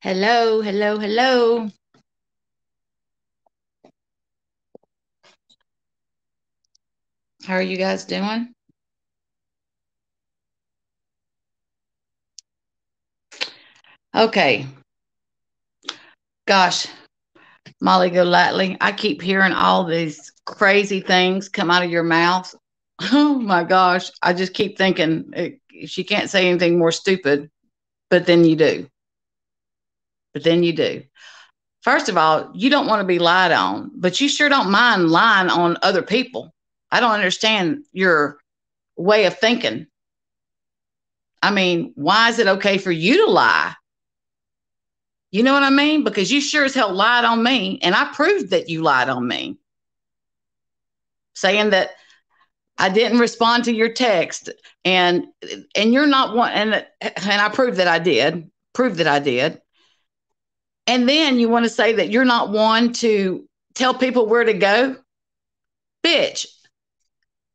Hello, hello, hello. How are you guys doing? Okay. Gosh, Molly Golightly, I keep hearing all these crazy things come out of your mouth. Oh my gosh. I just keep thinking it, she can't say anything more stupid, but then you do. But then you do. First of all, you don't want to be lied on, but you sure don't mind lying on other people. I don't understand your way of thinking. I mean, why is it okay for you to lie? You know what I mean? Because you sure as hell lied on me, and I proved that you lied on me. Saying that I didn't respond to your text, and and you're not one, and and I proved that I did, proved that I did. And then you want to say that you're not one to tell people where to go, bitch.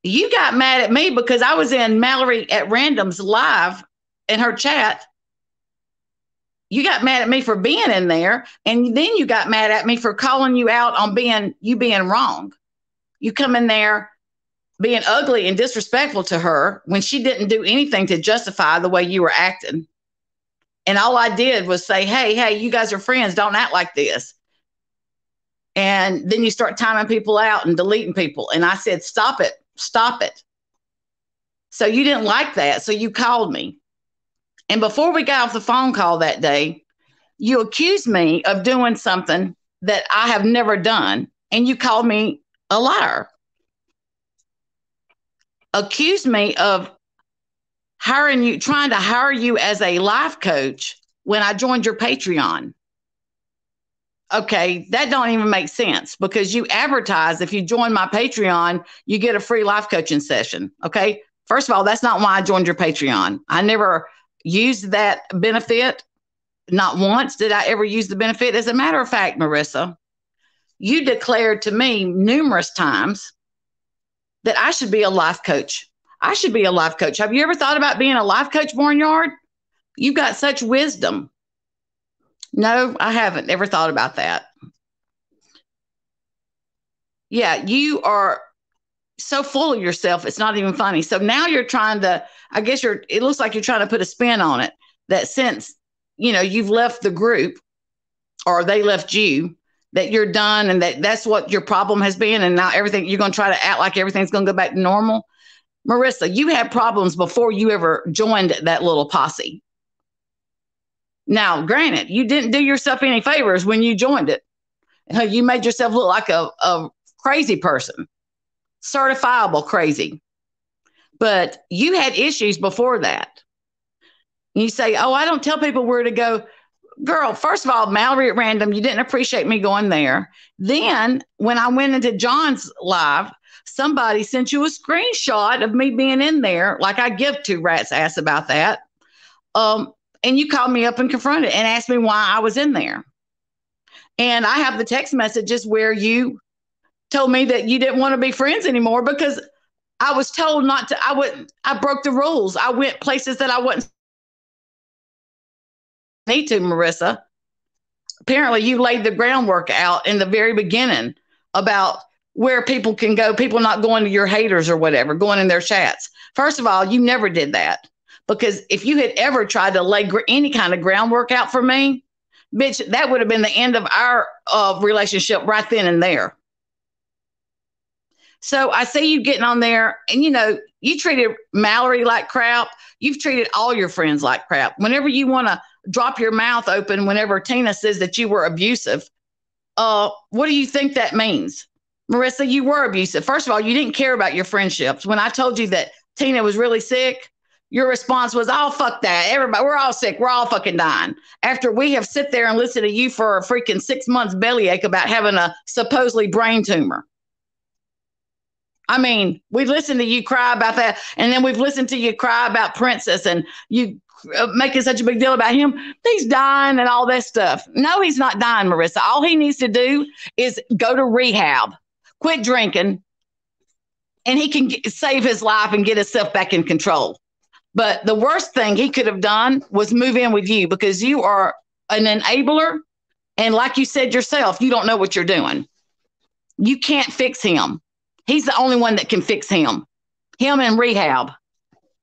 You got mad at me because I was in Mallory at Random's live in her chat. You got mad at me for being in there and then you got mad at me for calling you out on being you being wrong. You come in there being ugly and disrespectful to her when she didn't do anything to justify the way you were acting and all i did was say hey hey you guys are friends. Don't act like this. And then you start timing people out and deleting people. And i said stop it. Stop it. So you didn't like that. So you called me. And before we got off the phone call that day, you accused me of doing something that I have never done. And you called me a liar. Accused me of hiring you, trying to hire you as a life coach when I joined your Patreon. Okay, that don't even make sense because you advertise if you join my Patreon, you get a free life coaching session. Okay. First of all, that's not why I joined your Patreon. I never used that benefit. Not once did I ever use the benefit. As a matter of fact, Marissa, you declared to me numerous times that I should be a life coach. I should be a life coach. Have you ever thought about being a life coach, Barnyard? You've got such wisdom. No, I haven't ever thought about that. Yeah, you are so full of yourself, it's not even funny. So now you're trying to, I guess you're, it looks like you're trying to put a spin on it that since, you know, you've left the group or they left you, that you're done and that that's what your problem has been. And now everything, you're going to try to act like everything's going to go back to normal. Marissa, you had problems before you ever joined that little posse. Now, granted, you didn't do yourself any favors when you joined it. You made yourself look like a, a crazy person certifiable crazy. But you had issues before that. You say, Oh, I don't tell people where to go. Girl, first of all, Mallory at random, you didn't appreciate me going there. Then when I went into John's live, somebody sent you a screenshot of me being in there, like I give two rats ass about that. Um, and you called me up and confronted and asked me why I was in there. And I have the text messages where you told me that you didn't want to be friends anymore because I was told not to. I wouldn't. I broke the rules. I went places that I wouldn't need to, Marissa. Apparently, you laid the groundwork out in the very beginning about where people can go. People not going to your haters or whatever, going in their chats. First of all, you never did that because if you had ever tried to lay gr- any kind of groundwork out for me, bitch, that would have been the end of our uh, relationship right then and there. So I see you getting on there, and you know, you treated Mallory like crap. You've treated all your friends like crap. Whenever you want to drop your mouth open, whenever Tina says that you were abusive, uh, what do you think that means? Marissa, you were abusive. First of all, you didn't care about your friendships. When I told you that Tina was really sick, your response was, "Oh fuck that! Everybody, we're all sick. We're all fucking dying." After we have sit there and listened to you for a freaking six months bellyache about having a supposedly brain tumor, I mean, we listened to you cry about that, and then we've listened to you cry about Princess, and you uh, making such a big deal about him. He's dying and all that stuff. No, he's not dying, Marissa. All he needs to do is go to rehab, quit drinking, and he can get, save his life and get himself back in control. But the worst thing he could have done was move in with you because you are an enabler. And like you said yourself, you don't know what you're doing. You can't fix him. He's the only one that can fix him, him in rehab.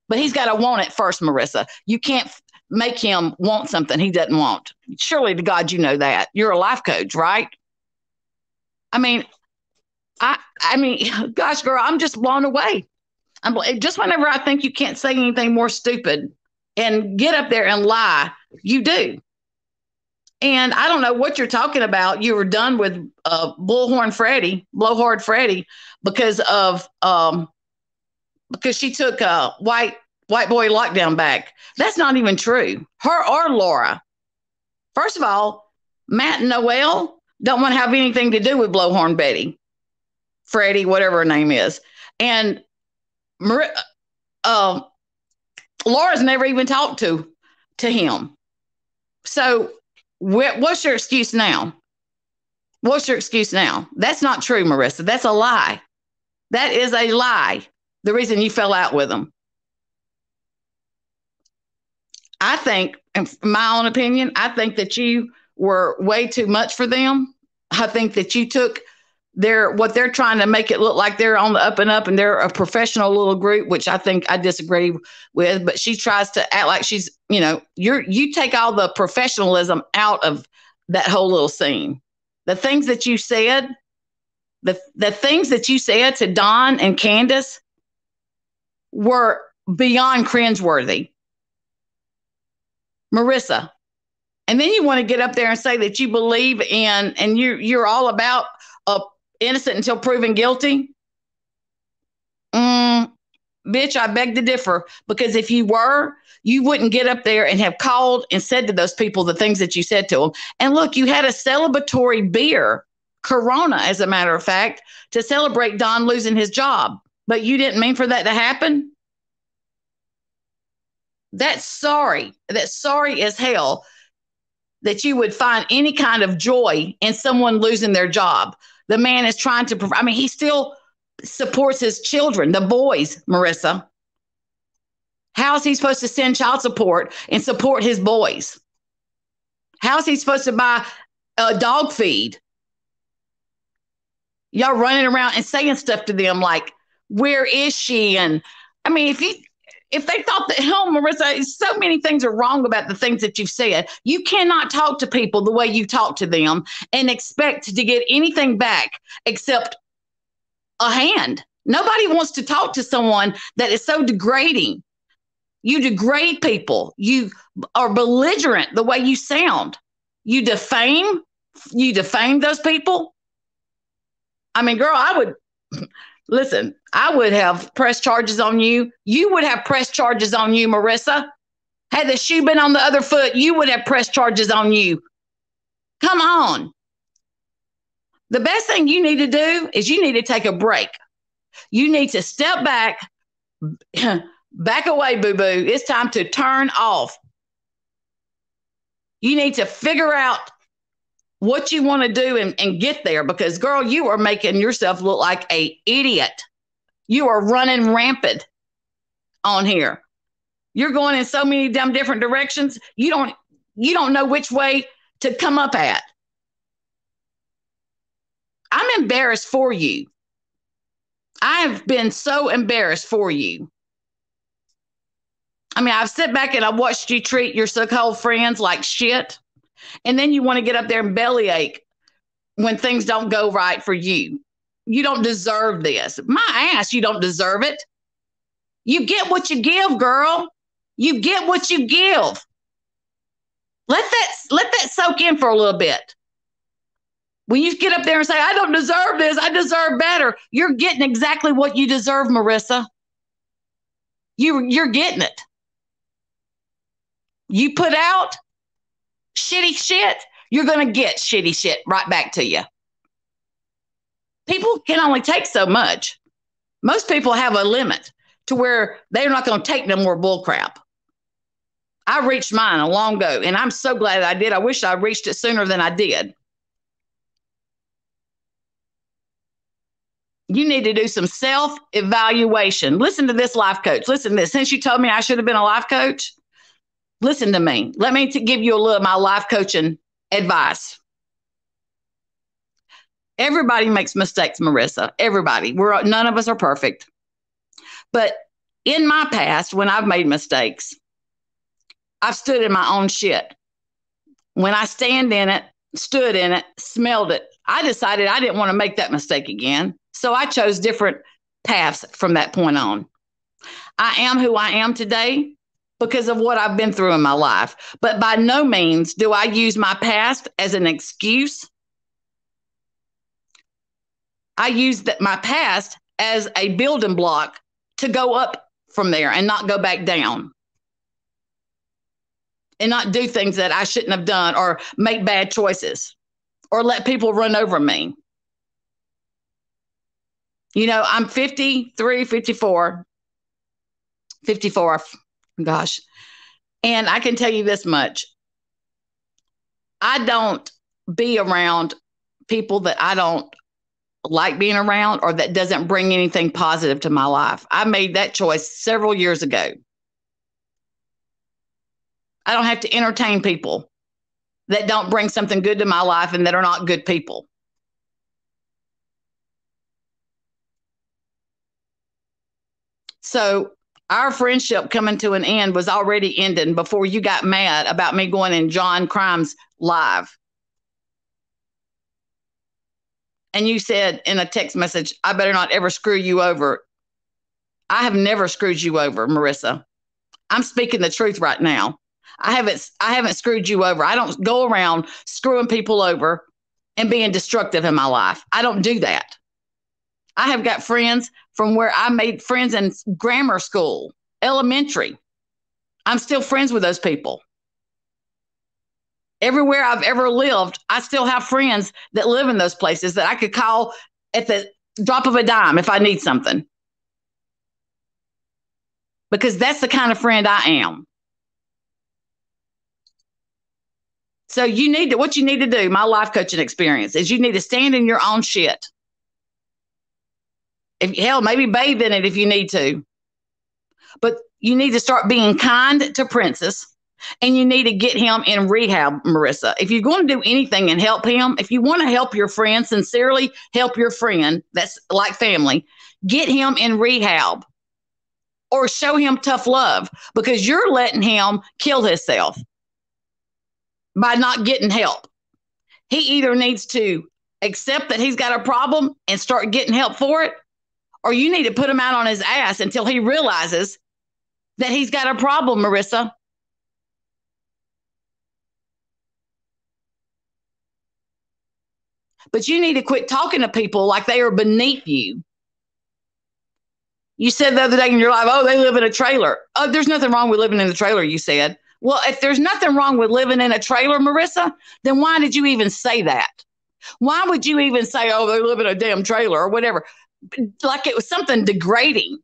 But he's got to want it first, Marissa. You can't make him want something he doesn't want. Surely to God, you know that. You're a life coach, right? I mean, I I mean, gosh, girl, I'm just blown away. I'm just whenever I think you can't say anything more stupid and get up there and lie, you do. And I don't know what you're talking about. You were done with uh, Bullhorn Freddie, Blowhard Freddie, because of um, because she took a white white boy lockdown back. That's not even true. Her or Laura. First of all, Matt and Noel don't want to have anything to do with Blowhorn Betty, Freddie, whatever her name is, and Mar- uh, Laura's never even talked to to him. So what's your excuse now? What's your excuse now? That's not true, Marissa. That's a lie. That is a lie. The reason you fell out with him. I think, in my own opinion, I think that you were way too much for them. I think that you took their what they're trying to make it look like they're on the up and up and they're a professional little group, which I think I disagree with. But she tries to act like she's, you know, you're you take all the professionalism out of that whole little scene. The things that you said, the the things that you said to Don and Candace were beyond cringeworthy. Marissa. And then you want to get up there and say that you believe in and you you're all about uh, innocent until proven guilty. Mm, bitch, I beg to differ because if you were, you wouldn't get up there and have called and said to those people the things that you said to them. And look, you had a celebratory beer, Corona, as a matter of fact, to celebrate Don losing his job. But you didn't mean for that to happen that's sorry. That's sorry as hell that you would find any kind of joy in someone losing their job. The man is trying to, I mean, he still supports his children, the boys, Marissa. How is he supposed to send child support and support his boys? How is he supposed to buy a dog feed? Y'all running around and saying stuff to them like, where is she? And I mean, if he if they thought that, hell, Marissa, so many things are wrong about the things that you've said. You cannot talk to people the way you talk to them and expect to get anything back except a hand. Nobody wants to talk to someone that is so degrading. You degrade people. You are belligerent the way you sound. You defame. You defame those people. I mean, girl, I would Listen, I would have pressed charges on you. You would have pressed charges on you, Marissa. Had the shoe been on the other foot, you would have pressed charges on you. Come on. The best thing you need to do is you need to take a break. You need to step back, back away, boo boo. It's time to turn off. You need to figure out what you want to do and, and get there because girl you are making yourself look like a idiot. You are running rampant on here. You're going in so many damn different directions. You don't you don't know which way to come up at. I'm embarrassed for you. I have been so embarrassed for you. I mean i've sat back and i watched you treat your so-called friends like shit and then you want to get up there and bellyache when things don't go right for you. You don't deserve this. My ass, you don't deserve it. You get what you give, girl. You get what you give. Let that let that soak in for a little bit. When you get up there and say, I don't deserve this, I deserve better, you're getting exactly what you deserve, Marissa. You, you're getting it. You put out, shitty shit, you're going to get shitty shit right back to you. People can only take so much. Most people have a limit to where they're not going to take no more bull crap. I reached mine a long ago, and I'm so glad I did. I wish I reached it sooner than I did. You need to do some self evaluation. Listen to this life coach. Listen to this. Since you told me I should have been a life coach, listen to me. Let me give you a little my life coaching advice. Everybody makes mistakes, Marissa. Everybody. We're none of us are perfect. But in my past, when I've made mistakes, I've stood in my own shit. When I stand in it, stood in it, smelled it, I decided I didn't want to make that mistake again. So I chose different paths from that point on. I am who I am today because of what I've been through in my life. But by no means do I use my past as an excuse. I use that my past as a building block to go up from there and not go back down. And not do things that I shouldn't have done or make bad choices or let people run over me. You know, I'm 53, 54, 54, gosh. And I can tell you this much I don't be around people that I don't like being around or that doesn't bring anything positive to my life. I made that choice several years ago. I don't have to entertain people that don't bring something good to my life and that are not good people. So our friendship coming to an end was already ending before you got mad about me going in John Crimes live. And you said in a text message, I better not ever screw you over. I have never screwed you over, Marissa. I'm speaking the truth right now. I haven't I haven't screwed you over. I don't go around screwing people over and being destructive in my life. I don't do that. I have got friends from where I made friends in grammar school, elementary. I'm still friends with those people. Everywhere I've ever lived, I still have friends that live in those places that I could call at the drop of a dime if I need something. Because that's the kind of friend I am. So you need to what you need to do, my life coaching experience is you need to stand in your own shit if hell, maybe bathe in it if you need to. But you need to start being kind to Princess and you need to get him in rehab, Marissa. If you're going to do anything and help him, if you want to help your friend, sincerely help your friend, that's like family, get him in rehab or show him tough love because you're letting him kill himself by not getting help. He either needs to accept that he's got a problem and start getting help for it, or you need to put him out on his ass until he realizes that he's got a problem, Marissa. But you need to quit talking to people like they are beneath you. You said the other day in your life, oh, they live in a trailer. Oh, there's nothing wrong with living in a trailer, you said. Well, if there's nothing wrong with living in a trailer, Marissa, then why did you even say that? Why would you even say, oh, they live in a damn trailer or whatever? Like it was something degrading.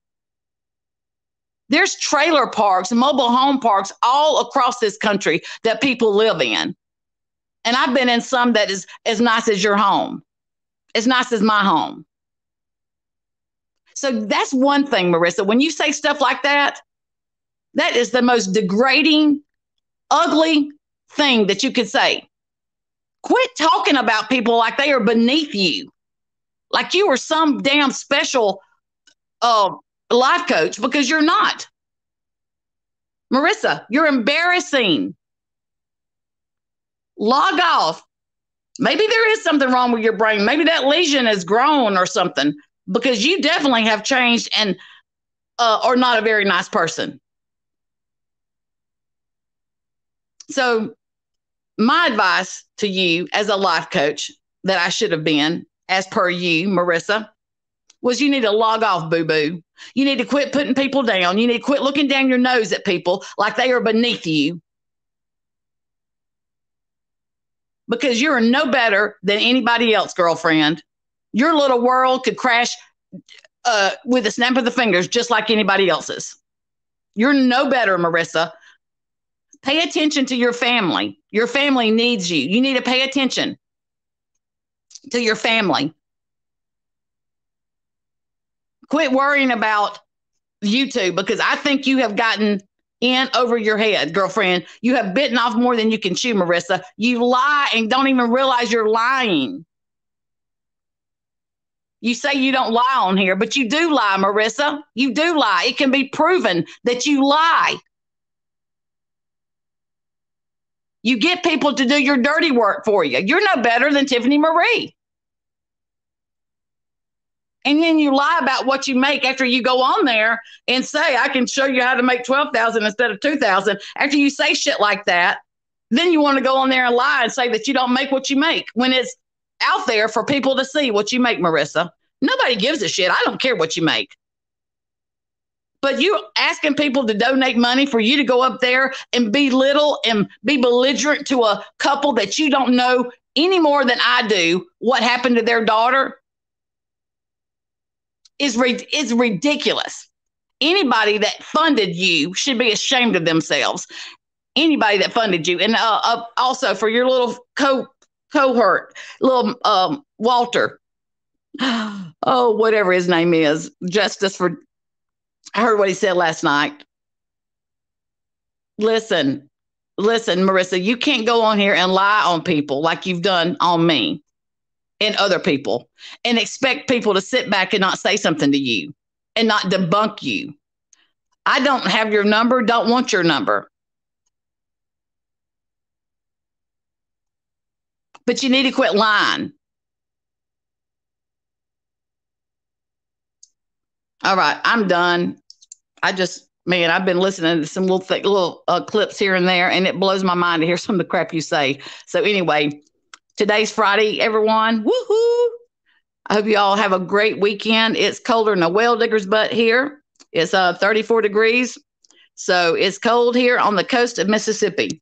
There's trailer parks, mobile home parks all across this country that people live in. And I've been in some that is as nice as your home, as nice as my home. So that's one thing, Marissa. When you say stuff like that, that is the most degrading, ugly thing that you could say. Quit talking about people like they are beneath you like you were some damn special uh, life coach because you're not. Marissa, you're embarrassing. Log off. Maybe there is something wrong with your brain. Maybe that lesion has grown or something because you definitely have changed and uh, are not a very nice person. So, my advice to you as a life coach that I should have been as per you, Marissa, was you need to log off, boo boo. You need to quit putting people down. You need to quit looking down your nose at people like they are beneath you. Because you're no better than anybody else, girlfriend. Your little world could crash uh, with a snap of the fingers, just like anybody else's. You're no better, Marissa. Pay attention to your family. Your family needs you. You need to pay attention to your family. Quit worrying about YouTube because I think you have gotten in over your head, girlfriend. You have bitten off more than you can chew, Marissa. You lie and don't even realize you're lying. You say you don't lie on here, but you do lie, Marissa. You do lie. It can be proven that you lie. You get people to do your dirty work for you. You're no better than Tiffany Marie. And then you lie about what you make after you go on there and say, I can show you how to make 12,000 instead of 2,000. After you say shit like that, then you want to go on there and lie and say that you don't make what you make when it's out there for people to see what you make, Marissa. Nobody gives a shit. I don't care what you make. But you asking people to donate money for you to go up there and belittle and be belligerent to a couple that you don't know any more than I do what happened to their daughter is is ridiculous. Anybody that funded you should be ashamed of themselves. Anybody that funded you, and uh, uh, also for your little co cohort, little um, Walter, oh whatever his name is, Justice for I heard what he said last night. Listen, listen, Marissa, you can't go on here and lie on people like you've done on me and other people and expect people to sit back and not say something to you and not debunk you. I don't have your number, don't want your number. But you need to quit lying. All right, I'm done. I just, man, I've been listening to some little thick, little uh, clips here and there, and it blows my mind to hear some of the crap you say. So anyway, today's Friday, everyone. Woohoo! I hope you all have a great weekend. It's colder than a well digger's butt here. It's uh 34 degrees. So it's cold here on the coast of Mississippi.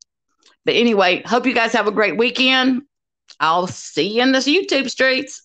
But anyway, hope you guys have a great weekend. I'll see you in the YouTube streets.